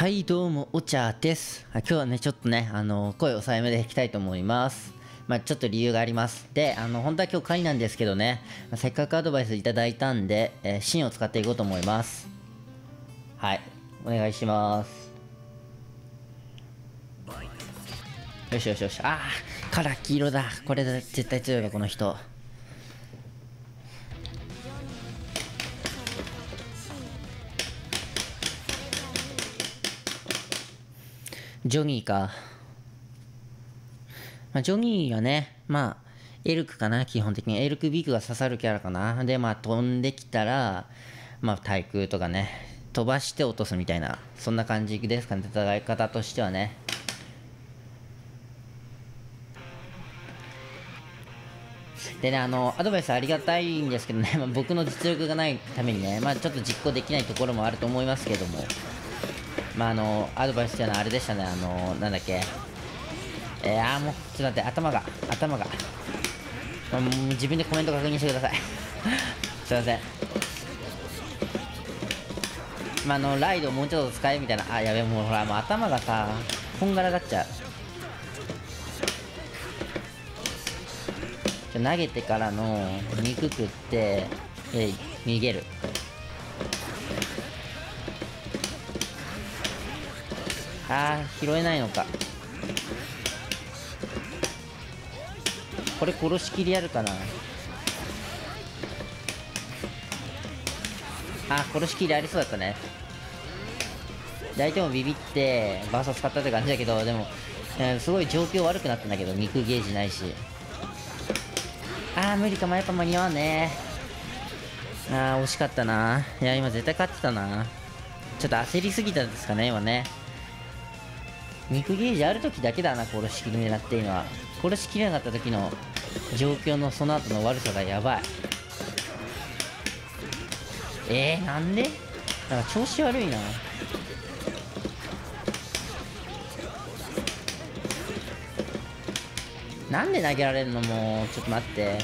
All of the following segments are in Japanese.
はい、どうも、お茶です。今日はね、ちょっとね、あの、声抑えめでいきたいと思います。まあ、ちょっと理由があります。で、あの、本当は今日会なんですけどね、ませっかくアドバイスいただいたんで、えー、芯を使っていこうと思います。はい、お願いします。よしよしよし。あー、カラー黄色だ。これで絶対強いわ、この人。ジョニーか。まあ、ジョニーはね、まあ、エルクかな、基本的に。エルクビークが刺さるキャラかな。で、まあ、飛んできたら、まあ、対空とかね、飛ばして落とすみたいな、そんな感じですかね、戦い方としてはね。でね、あの、アドバイスありがたいんですけどね、まあ、僕の実力がないためにね、まあ、ちょっと実行できないところもあると思いますけども、まあ、あの、アドバイスっていうのはあれでしたね、あの、なんだっけ、えー、あーもう、ちょっと待って、頭が、頭が、まあ、自分でコメント確認してください。すいません。まあ、あの、ライドもうちょっと使えみたいな、あ、やべ、もうほら、もう頭がさ、こんがらがっちゃう。投げてからの肉食って、えい逃げる。あー、拾えないのか。これ殺しきりやるかなあー、殺しきりありそうだったね。相手もビビって、バーサー使ったって感じだけど、でも、えーすごい状況悪くなったんだけど、肉ゲージないし。あー、無理かも、やっぱ間に合わね。あー、惜しかったな。いや、今絶対勝ってたな。ちょっと焦りすぎたんですかね、今ね。肉ゲージある時だけだな、殺しきり狙っていいのは。殺しきれなかった時の状況のその後の悪さがやばい。えー、なんで？なんか調子悪いな。なんで投げられるの？もう、ちょっと待って。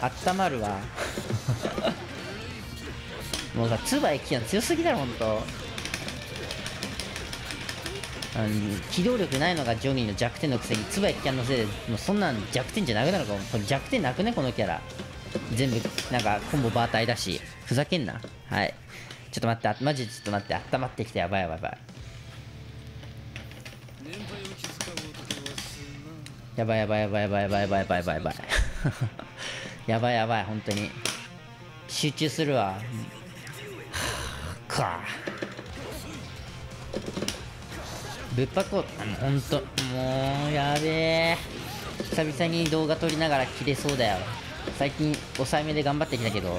あったまるわ。もうさ、ツバイキアン強すぎだろ、ほんと。あの機動力ないのがジョニーの弱点のくせにツバイキャンのせいでもうそんなん弱点じゃなくなるかも。これ弱点なくね？このキャラ。全部なんかコンボバータイだしふざけんな。はい。ちょっと待ってマジでちょっと待って。温まってきてやばいやばいやばい。やばいやばいやばいやばいやばいやばいやばいやばいやばい。やばいやばい本当に。集中するわ。はあかぶっ箱あのほんと。もうやべえ。久々に動画撮りながら切れそうだよ。最近抑えめで頑張ってきたけど。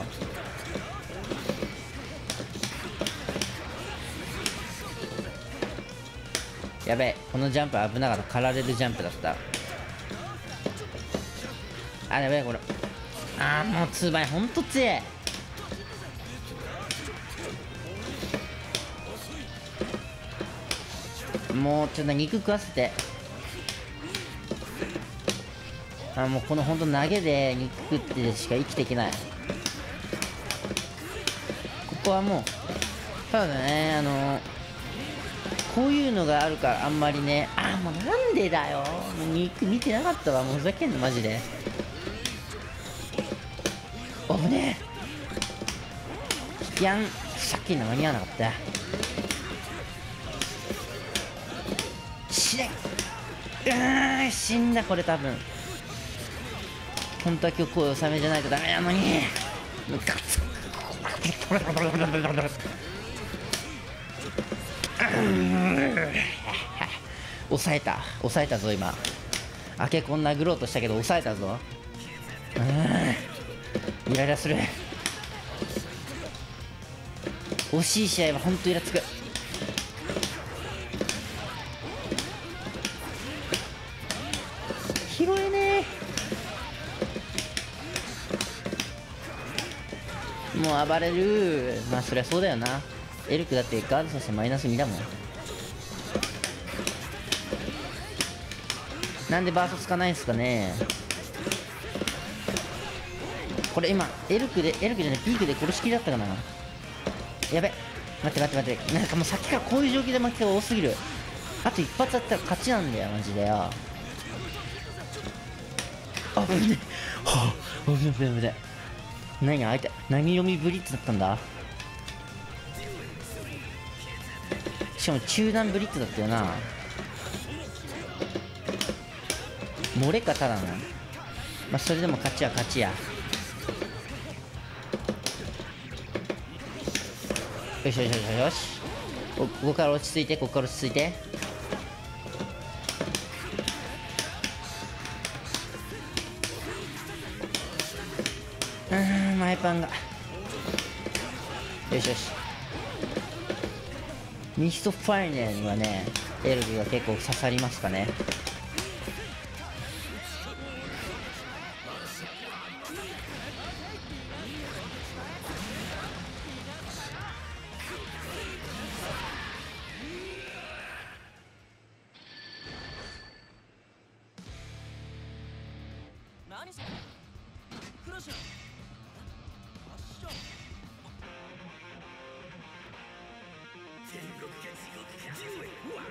やべえ。このジャンプ危なかった。狩られるジャンプだった。あやべえこれ。あーもう2倍ほんと強えもうちょっと肉食わせて。あもうこのほんと投げで肉食ってしか生きていけない。ここはもうただねあのこういうのがあるからあんまりねあもうなんでだよ。もう肉見てなかったわ。もうふざけんのマジで。おぶねえ。引きやんさっきの間に合わなかった。ーん死んだこれ多分。本当は今日声収めじゃないとダメなのに。ムカつく抑えた。抑えたぞ今。明けこん殴ろうとしたけど抑えたぞ。うん。イライラする。惜しい試合は本当イラつく。拾えねもう暴れる。まあそりゃそうだよな。エルクだってガードさせてマイナス2だもん。なんでバーストつかないんすかね。これ今エルクでエルクじゃないピークで殺しきりだったかな。やべ。待って待って待って。なんかもうさっきからこういう状況で負けが多すぎる。あと一発だったら勝ちなんだよマジでよ。あ危ねえ。はあ危ねえ危ねえ危ねえ。何相手何読みブリッツだったんだ？しかも中段ブリッツだったよな。漏れかただのまあそれでも勝ちは勝ちや。よしよしよしよし。おここから落ち着いてここから落ち着いて。うん前パンが。よしよし。ミストファイナルにはねエルグが結構刺さりますかね。何してクラ Do it! Wow!